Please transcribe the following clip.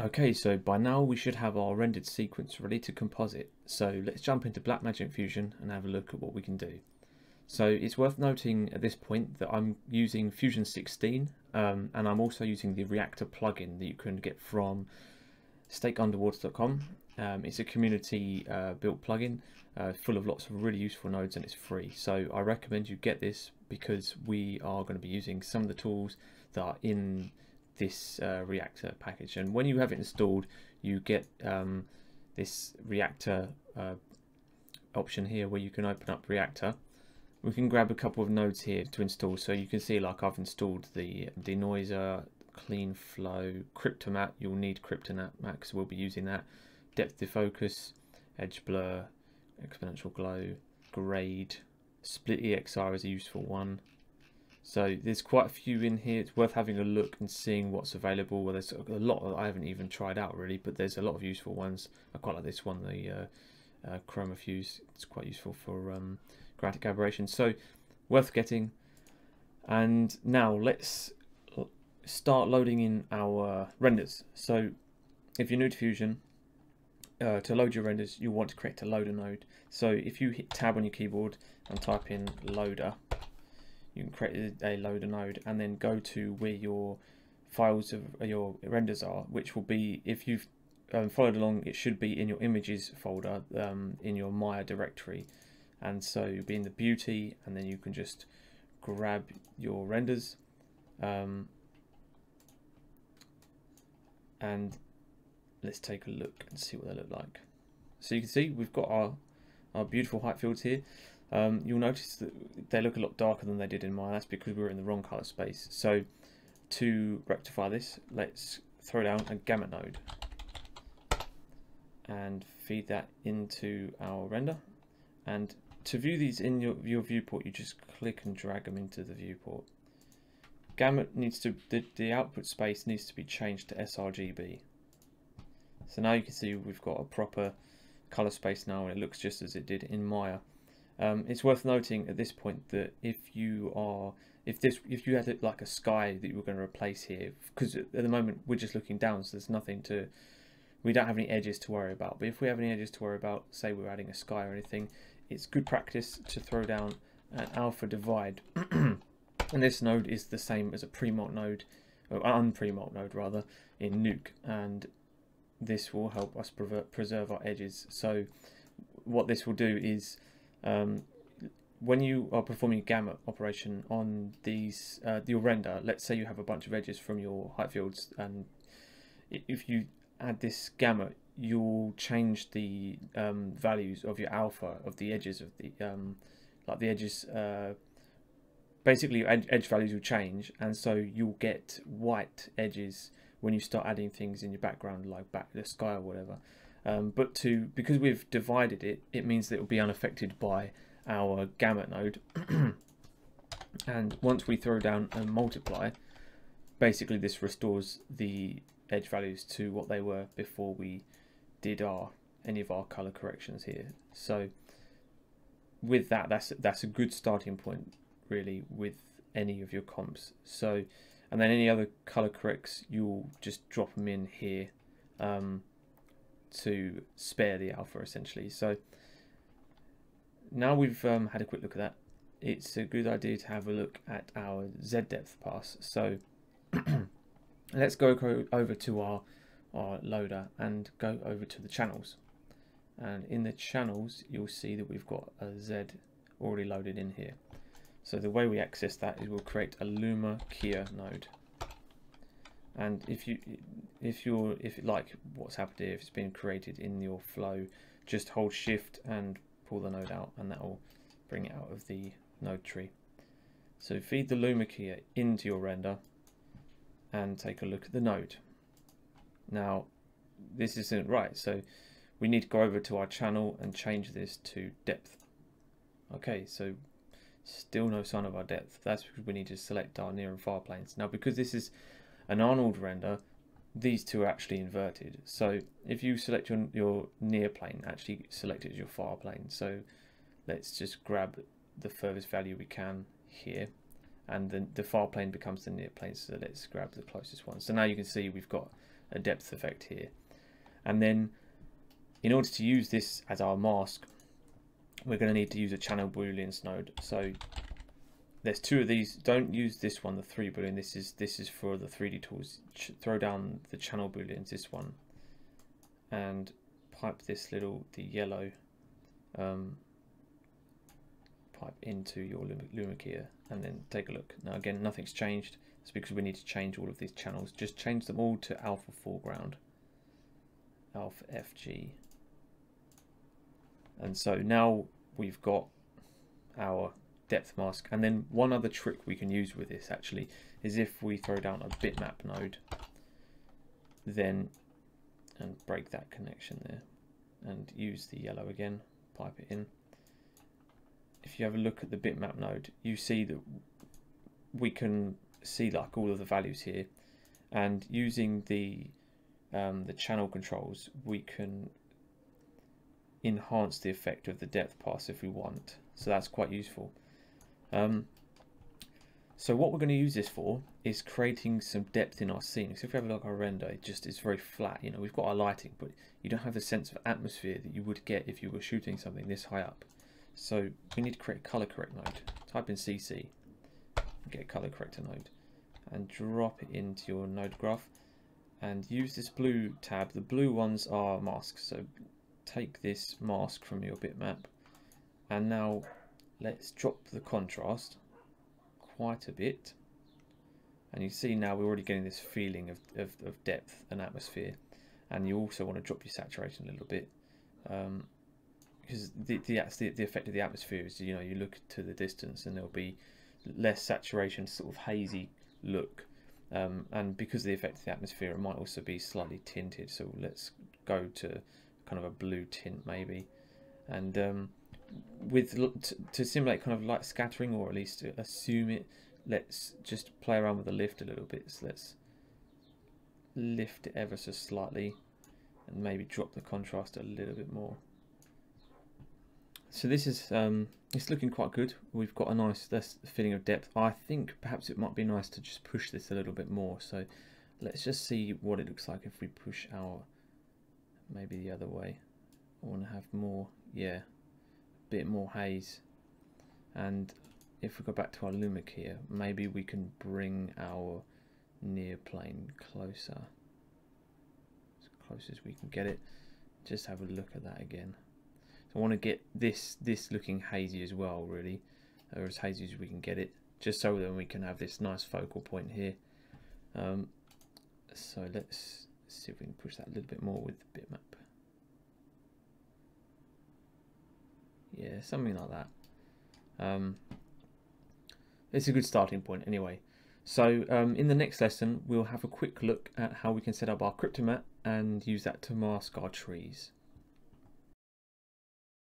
Okay, so by now we should have our rendered sequence ready to composite. So let's jump into Blackmagic Fusion and have a look at what we can do. So it's worth noting at this point that I'm using Fusion 16 um, and I'm also using the Reactor plugin that you can get from steakunderwater.com. Um, it's a community uh, built plugin uh, full of lots of really useful nodes and it's free. So I recommend you get this because we are going to be using some of the tools that are in this uh, reactor package. And when you have it installed you get um, this reactor uh, option here where you can open up reactor. We can grab a couple of nodes here to install. So you can see like I've installed the denoiser clean flow cryptomatte you'll need cryptomatte because we'll be using that. Depth of focus, edge blur exponential glow grade. Split EXR is a useful one so there's quite a few in here. It's worth having a look and seeing what's available. Well, there's a lot I haven't even tried out really, but there's a lot of useful ones. I quite like this one, the uh, uh, Chroma Fuse. It's quite useful for um, chromatic aberration. So worth getting. And now let's start loading in our renders. So if you're new to Fusion, uh, to load your renders, you want to create a loader node. So if you hit tab on your keyboard and type in loader, you can create a loader node and then go to where your files of uh, your renders are, which will be, if you've um, followed along, it should be in your images folder um, in your Maya directory. And so be in the beauty and then you can just grab your renders um, and let's take a look and see what they look like. So you can see we've got our, our beautiful height fields here. Um, you'll notice that they look a lot darker than they did in Maya. That's because we were in the wrong color space. So to rectify this, let's throw down a gamut node and feed that into our render. And to view these in your, your viewport, you just click and drag them into the viewport. Gamut needs to, the, the output space needs to be changed to sRGB. So now you can see we've got a proper color space now and it looks just as it did in Maya. Um, it's worth noting at this point that if you are, if this, if you had like a sky that you were going to replace here, because at the moment we're just looking down, so there's nothing to, we don't have any edges to worry about. But if we have any edges to worry about, say we're adding a sky or anything, it's good practice to throw down an alpha divide. and this node is the same as a pre-mult node, or unpremult node rather, in Nuke, and this will help us preserve our edges. So what this will do is um, when you are performing a gamut operation on these uh, your render, let's say you have a bunch of edges from your height fields, and if you add this gamut, you'll change the um, values of your alpha of the edges of the um, like the edges. Uh, basically, edge, edge values will change, and so you'll get white edges when you start adding things in your background, like back the sky or whatever. Um, but to because we've divided it, it means that it will be unaffected by our gamut node. and once we throw down and multiply, basically this restores the edge values to what they were before we did our any of our color corrections here. So with that, that's that's a good starting point really with any of your comps. So and then any other color corrects, you'll just drop them in here. Um, to spare the alpha essentially. So now we've um, had a quick look at that, it's a good idea to have a look at our Z depth pass. So let's go over to our, our loader and go over to the channels. And in the channels, you'll see that we've got a Z already loaded in here. So the way we access that is we'll create a Luma Keyer node and if you if you're if like what's happened here if it's been created in your flow just hold shift and pull the node out and that will bring it out of the node tree. So feed the Luma key into your render and take a look at the node. Now this isn't right so we need to go over to our channel and change this to depth. Okay so still no sign of our depth. That's because we need to select our near and far planes. Now because this is an Arnold render, these two are actually inverted. So if you select your, your near plane, actually select it as your far plane. So let's just grab the furthest value we can here and then the far plane becomes the near plane so let's grab the closest one so now you can see we've got a depth effect here. And then in order to use this as our mask, we're going to need to use a channel Boolean node. So there's two of these. Don't use this one, the three boolean. This is this is for the 3D tools. Ch throw down the channel booleans, this one, and pipe this little the yellow um, pipe into your Luma Keyer and then take a look. Now again, nothing's changed. It's because we need to change all of these channels. Just change them all to alpha foreground. Alpha FG. And so now we've got our depth mask. And then one other trick we can use with this actually is if we throw down a bitmap node, then and break that connection there and use the yellow again, pipe it in. If you have a look at the bitmap node, you see that we can see like all of the values here and using the um, the channel controls we can enhance the effect of the depth pass if we want so that's quite useful um, so what we're going to use this for is creating some depth in our scene. So if we have a look at our render, it just is very flat. You know, we've got our lighting, but you don't have the sense of atmosphere that you would get if you were shooting something this high up. So we need to create a color correct node. Type in CC, get a color corrector node, and drop it into your node graph. And use this blue tab. The blue ones are masks. So take this mask from your bitmap, and now let's drop the contrast quite a bit. And you see now we're already getting this feeling of, of, of depth and atmosphere. And you also want to drop your saturation a little bit um, because the, the, the, effect of the atmosphere is you know you look to the distance and there'll be less saturation sort of hazy look. Um, and because of the effect of the atmosphere it might also be slightly tinted. So let's go to kind of a blue tint maybe. And um, with to simulate kind of light scattering or at least to assume it let's just play around with the lift a little bit. So let's lift it ever so slightly and maybe drop the contrast a little bit more. So this is um, it's looking quite good. We've got a nice feeling of depth. I think perhaps it might be nice to just push this a little bit more. So let's just see what it looks like if we push our maybe the other way. I want to have more yeah bit more haze. And if we go back to our Luma Keyer maybe we can bring our near plane closer as close as we can get it. Just have a look at that again. So I want to get this this looking hazy as well really. Or as hazy as we can get it just so that we can have this nice focal point here. Um, so let's see if we can push that a little bit more with the bitmap yeah something like that. Um, it's a good starting point anyway. So um, in the next lesson we'll have a quick look at how we can set up our cryptomatte and use that to mask our trees